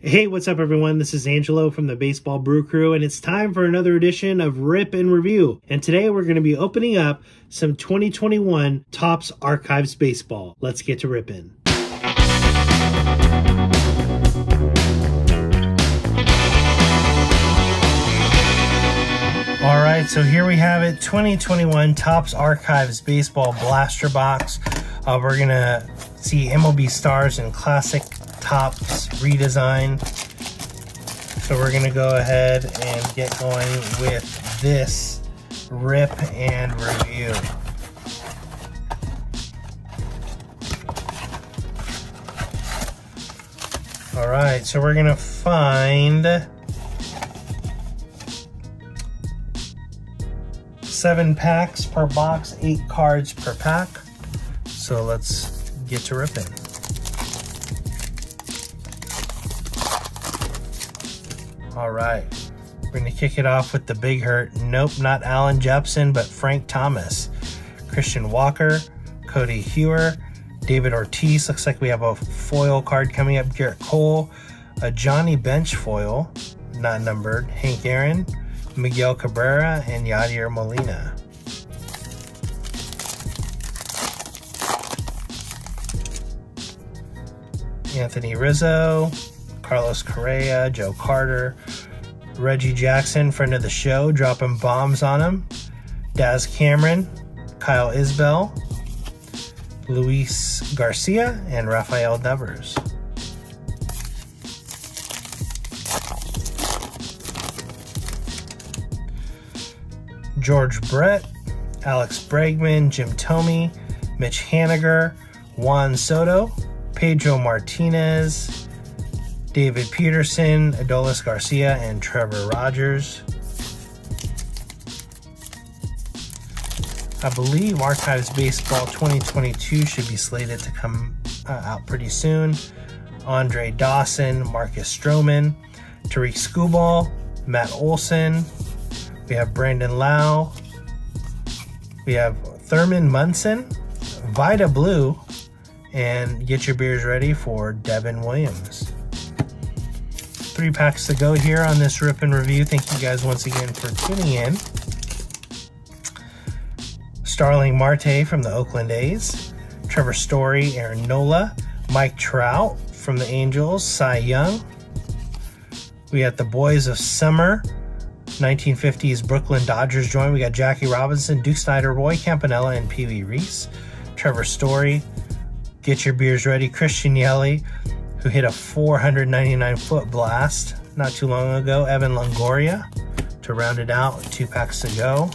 Hey, what's up, everyone? This is Angelo from the Baseball Brew Crew, and it's time for another edition of Rip and Review. And today we're going to be opening up some 2021 Topps Archives Baseball. Let's get to ripping. All right, so here we have it 2021 Topps Archives Baseball Blaster Box. Uh, we're going to see MLB Stars and Classic Topps redesign. So we're to go ahead and get going with this rip and review. All right, so we're to find seven packs per box, eight cards per pack. So let's get to ripping. All right, we're gonna kick it off with the big hurt. Nope, not Alan Jepson, but Frank Thomas, Christian Walker, Cody Heuer, David Ortiz. Looks like we have a foil card coming up. Gerrit Cole, a Johnny Bench foil, not numbered. Hank Aaron, Miguel Cabrera, and Yadier Molina. Anthony Rizzo, Carlos Correa, Joe Carter, Reggie Jackson, friend of the show, dropping bombs on him. Daz Cameron, Kyle Isbel, Luis Garcia, and Rafael Devers. George Brett, Alex Bregman, Jim Thome, Mitch Haniger, Juan Soto, Pedro Martinez, David Peterson, Adolis Garcia, and Trevor Rogers. I believe Archives Baseball 2022 should be slated to come uh, out pretty soon. Andre Dawson, Marcus Stroman, Tarik Skubal, Matt Olson, we have Brandon Lowe. We have Thurman Munson, Vida Blue, and get your beers ready for Devin Williams. Three packs to go here on this rip and review. Thank you guys once again for tuning in. Starling Marte from the Oakland A's, Trevor Story, Aaron Nola, Mike Trout from the Angels, Cy Young. We got the Boys of Summer, 1950s Brooklyn Dodgers join. We got Jackie Robinson, Duke Snider, Roy Campanella, and Pee Wee Reese. Trevor Story, get your beers ready. Christian Yelich, who hit a 499 foot blast not too long ago. Evan Longoria to round it out. Two packs to go.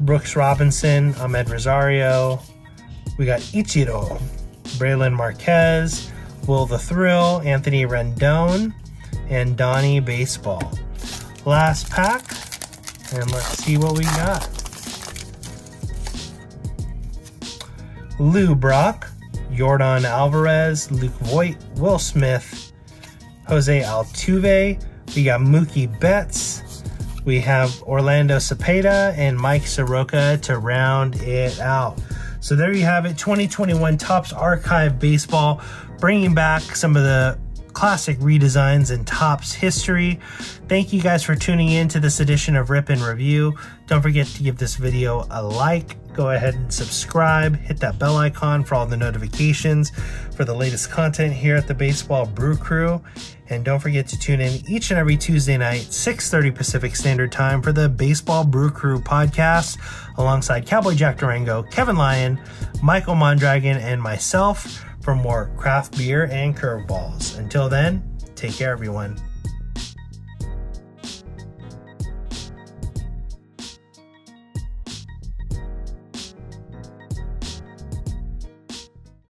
Brooks Robinson, Amed Rosario, we got Ichiro, Brailyn Marquez, Will the Thrill, Anthony Rendon, and Donnie Baseball. Last pack, and let's see what we got. Lou Brock, Yordan Alvarez, Luke Voit, Will Smith, Jose Altuve. We got Mookie Betts. We have Orlando Cepeda and Mike Soroka to round it out. So there you have it, 2021 Topps Archive Baseball, bringing back some of the classic redesigns in Topps history. Thank you guys for tuning in to this edition of Rip and Review. Don't forget to give this video a like. Go ahead and subscribe. Hit that bell icon for all the notifications for the latest content here at the Baseball Brew Crew. And don't forget to tune in each and every Tuesday night, 6.30 Pacific Standard Time for the Baseball Brew Crew podcast alongside Cowboy Jack Durango, Kevin Lyon, Michael Mondragon, and myself for more craft beer and curveballs. Until then, take care, everyone.